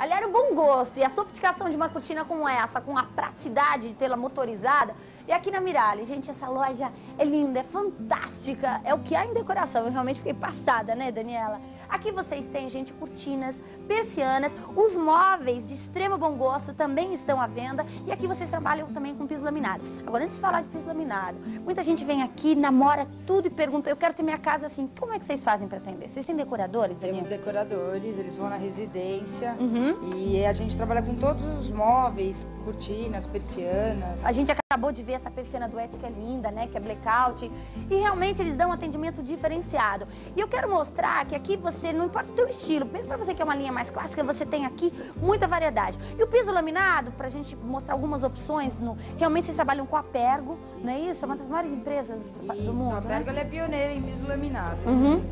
Aliás, o bom gosto. E a sofisticação de uma cortina como essa, com a praticidade de tê-la motorizada, e aqui na Mirale, gente, essa loja é linda, é fantástica, é o que há em decoração. Eu realmente fiquei passada, né, Daniela? Aqui vocês têm, gente, cortinas, persianas, os móveis de extremo bom gosto também estão à venda e aqui vocês trabalham também com piso laminado. Agora, antes de falar de piso laminado, muita gente vem aqui, namora tudo e pergunta, eu quero ter minha casa assim, como é que vocês fazem para atender? Vocês têm decoradores, Temos decoradores, eles vão na residência uhum. e a gente trabalha com todos os móveis, cortinas, persianas. A gente acabou de ver essa persiana duete que é linda, né, que é blackout, e realmente eles dão um atendimento diferenciado. E eu quero mostrar que aqui você você, não importa o teu estilo, mesmo para você que é uma linha mais clássica, você tem aqui muita variedade. E o piso laminado, para a gente mostrar algumas opções, no, realmente vocês trabalham com a Pergo, não é isso? É uma das maiores empresas do, isso, do mundo, a Pergo né? é pioneira em piso laminado. Uhum.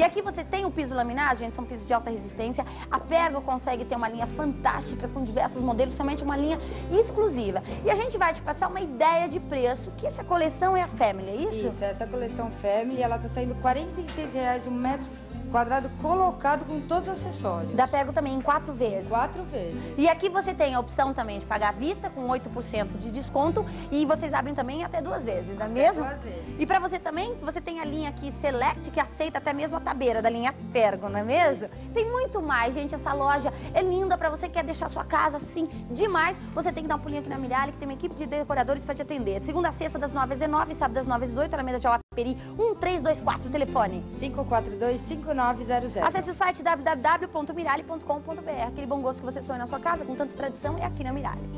E aqui você tem o piso laminado, gente, são pisos de alta resistência. A Pergo consegue ter uma linha fantástica com diversos modelos, somente uma linha exclusiva. E a gente vai te passar uma ideia de preço, que essa coleção é a Family, é isso? Isso, essa coleção Family, ela tá saindo 46 reais um metro quadrado colocado com todos os acessórios. Da Pergo também em quatro vezes. Quatro vezes. E aqui você tem a opção também de pagar à vista com 8% de desconto e vocês abrem também até duas vezes, não é mesmo? Duas vezes. E para você também, você tem a linha aqui Select que aceita até mesmo a tabeira da linha Pergo, não é mesmo? Tem muito mais, gente, essa loja é linda para você que quer deixar sua casa assim demais. Você tem que dar um pulinho aqui na Mirale que tem uma equipe de decoradores para te atender. Segunda a sexta das 9 às 19, sábado das 9 às 18, na mesa de Alaperi, 1324, telefone. 542 5900. Acesse o site www.mirale.com.br. Aquele bom gosto que você sonha na sua casa, com tanta tradição, é aqui na Mirale.